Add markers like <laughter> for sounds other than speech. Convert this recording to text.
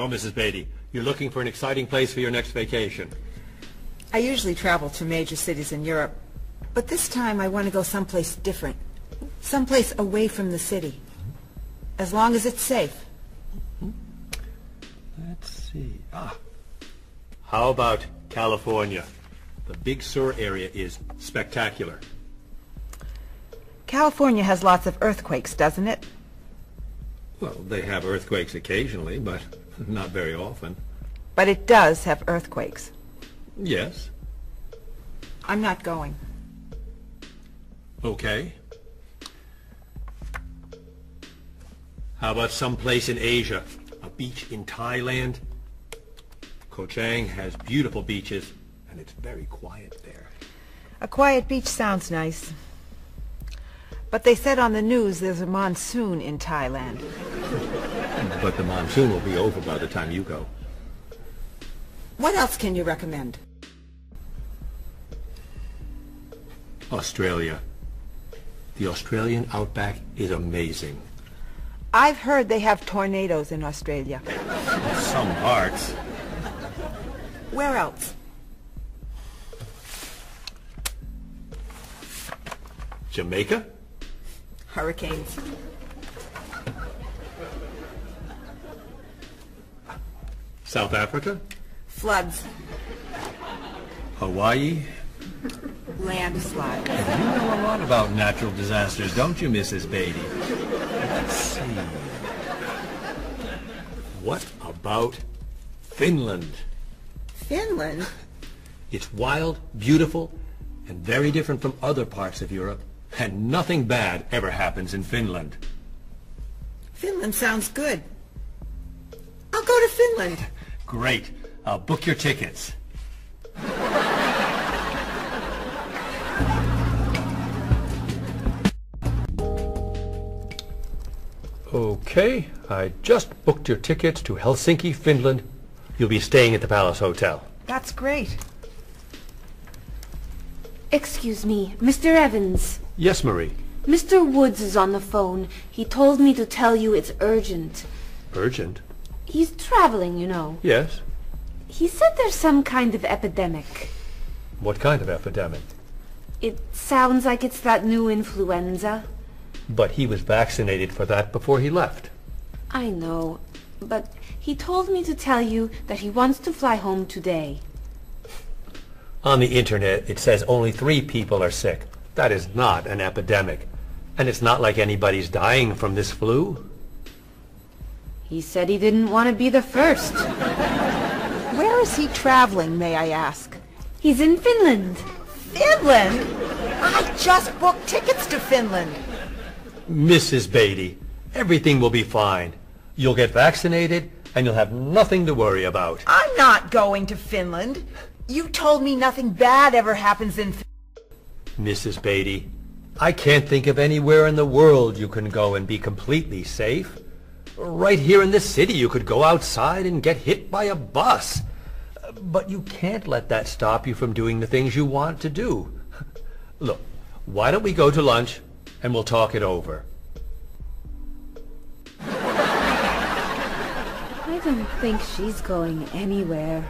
So, Mrs. Beatty, you're looking for an exciting place for your next vacation. I usually travel to major cities in Europe, but this time I want to go someplace different. Someplace away from the city. As long as it's safe. Let's see. Ah. How about California? The Big Sur area is spectacular. California has lots of earthquakes, doesn't it? Well, they have earthquakes occasionally, but <laughs> not very often. But it does have earthquakes. Yes. I'm not going. Okay. How about someplace in Asia? A beach in Thailand? Koh Chang has beautiful beaches, and it's very quiet there. A quiet beach sounds nice. But they said on the news there's a monsoon in Thailand. <laughs> But the monsoon will be over by the time you go. What else can you recommend? Australia. The Australian outback is amazing. I've heard they have tornadoes in Australia. Some parts. Where else? Jamaica? Hurricanes. South Africa? Floods. Hawaii? Landslides. You know a lot about natural disasters, don't you, Mrs. Beatty? Let's see. What about Finland? Finland? It's wild, beautiful, and very different from other parts of Europe. And nothing bad ever happens in Finland. Finland sounds good. I'll go to Finland. Great. I'll book your tickets. Okay, I just booked your tickets to Helsinki, Finland. You'll be staying at the Palace Hotel. That's great. Excuse me, Mr. Evans. Yes, Marie. Mr. Woods is on the phone. He told me to tell you it's urgent. Urgent? He's traveling, you know. Yes. He said there's some kind of epidemic. What kind of epidemic? It sounds like it's that new influenza. But he was vaccinated for that before he left. I know, but he told me to tell you that he wants to fly home today. On the internet, it says only three people are sick. That is not an epidemic. And it's not like anybody's dying from this flu. He said he didn't want to be the first. Where is he traveling, may I ask? He's in Finland. Finland? I just booked tickets to Finland. Mrs. Beatty, everything will be fine. You'll get vaccinated, and you'll have nothing to worry about. I'm not going to Finland. You told me nothing bad ever happens in Finland. Mrs. Beatty, I can't think of anywhere in the world you can go and be completely safe. Right here in this city, you could go outside and get hit by a bus. But you can't let that stop you from doing the things you want to do. <laughs> Look, why don't we go to lunch and we'll talk it over? I don't think she's going anywhere.